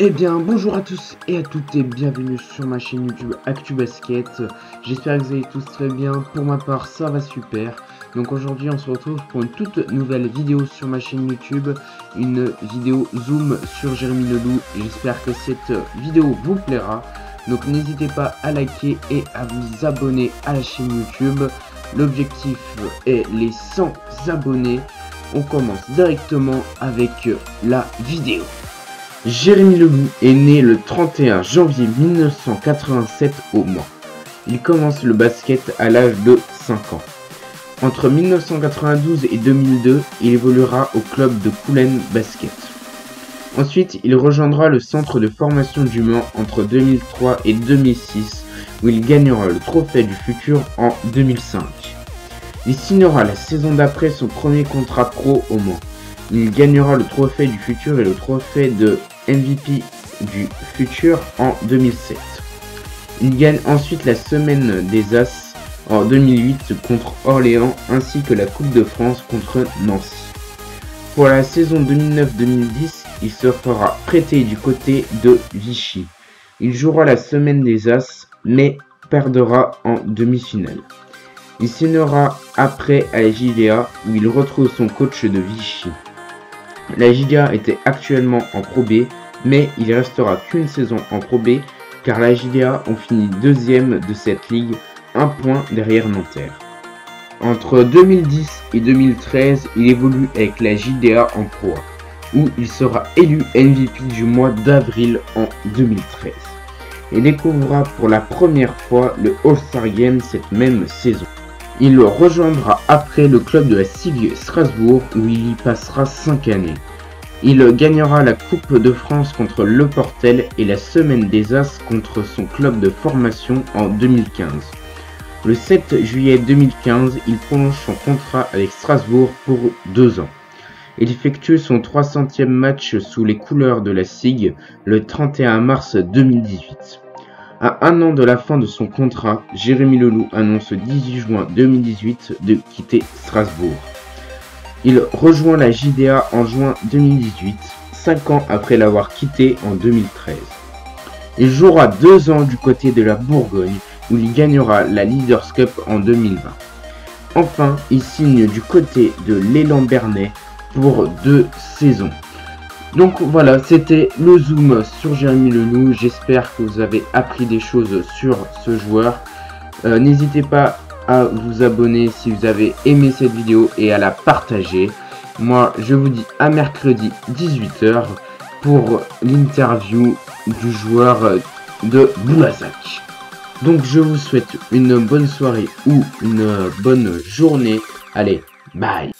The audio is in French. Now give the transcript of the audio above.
Eh bien, bonjour à tous et à toutes et bienvenue sur ma chaîne YouTube ActuBasket. J'espère que vous allez tous très bien. Pour ma part, ça va super. Donc aujourd'hui, on se retrouve pour une toute nouvelle vidéo sur ma chaîne YouTube. Une vidéo Zoom sur Jérémy Leloup. J'espère que cette vidéo vous plaira. Donc n'hésitez pas à liker et à vous abonner à la chaîne YouTube. L'objectif est les 100 abonnés. On commence directement avec la vidéo. Jérémy Leloup est né le 31 janvier 1987 au Mans. Il commence le basket à l'âge de 5 ans. Entre 1992 et 2002, il évoluera au club de Coulennes Basket. Ensuite, il rejoindra le centre de formation du Mans entre 2003 et 2006, où il gagnera le trophée du futur en 2005. Il signera la saison d'après son premier contrat pro au Mans. Il gagnera le trophée du futur et le trophée de MVP du futur en 2007. Il gagne ensuite la semaine des As en 2008 contre Orléans ainsi que la Coupe de France contre Nancy. Pour la saison 2009-2010, il se fera prêter du côté de Vichy. Il jouera la semaine des As mais perdra en demi-finale. Il signera après à la JVA où il retrouve son coach de Vichy. La JDA était actuellement en Pro B, mais il restera qu'une saison en Pro B car la JDA ont fini deuxième de cette ligue, un point derrière Nanterre. Entre 2010 et 2013, il évolue avec la JDA en Pro A, où il sera élu MVP du mois d'avril en 2013 et découvrira pour la première fois le All-Star Game cette même saison. Il rejoindra après le club de la SIG Strasbourg où il y passera 5 années. Il gagnera la Coupe de France contre Le Portel et la Semaine des As contre son club de formation en 2015. Le 7 juillet 2015, il prolonge son contrat avec Strasbourg pour deux ans. Il effectue son 300e match sous les couleurs de la SIG le 31 mars 2018. À un an de la fin de son contrat, Jérémy Leloup annonce le 18 juin 2018 de quitter Strasbourg. Il rejoint la JDA en juin 2018, 5 ans après l'avoir quitté en 2013. Il jouera deux ans du côté de la Bourgogne, où il gagnera la Leaders Cup en 2020. Enfin, il signe du côté de l'élan Bernay pour deux saisons. Donc voilà, c'était le zoom sur Jérémy Leloup. J'espère que vous avez appris des choses sur ce joueur. Euh, N'hésitez pas à vous abonner si vous avez aimé cette vidéo et à la partager. Moi, je vous dis à mercredi 18h pour l'interview du joueur de Boulazac. Donc je vous souhaite une bonne soirée ou une bonne journée. Allez, bye